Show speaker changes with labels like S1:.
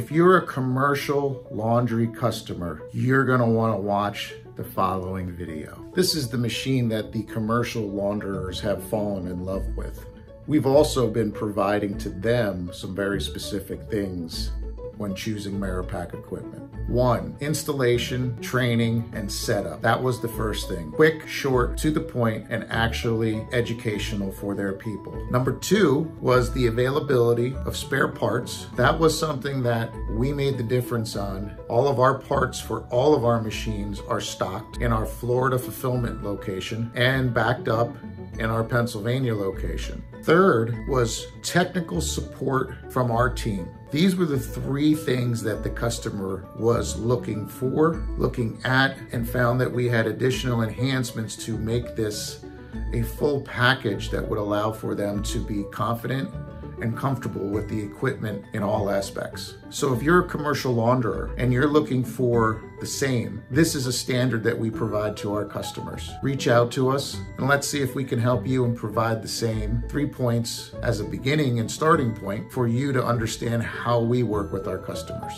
S1: If you're a commercial laundry customer, you're gonna wanna watch the following video. This is the machine that the commercial launderers have fallen in love with. We've also been providing to them some very specific things when choosing Maripak equipment. One, installation, training, and setup. That was the first thing. Quick, short, to the point, and actually educational for their people. Number two was the availability of spare parts. That was something that we made the difference on. All of our parts for all of our machines are stocked in our Florida fulfillment location and backed up in our Pennsylvania location. Third was technical support from our team. These were the three things that the customer was looking for, looking at, and found that we had additional enhancements to make this a full package that would allow for them to be confident and comfortable with the equipment in all aspects. So if you're a commercial launderer and you're looking for the same, this is a standard that we provide to our customers. Reach out to us and let's see if we can help you and provide the same three points as a beginning and starting point for you to understand how we work with our customers.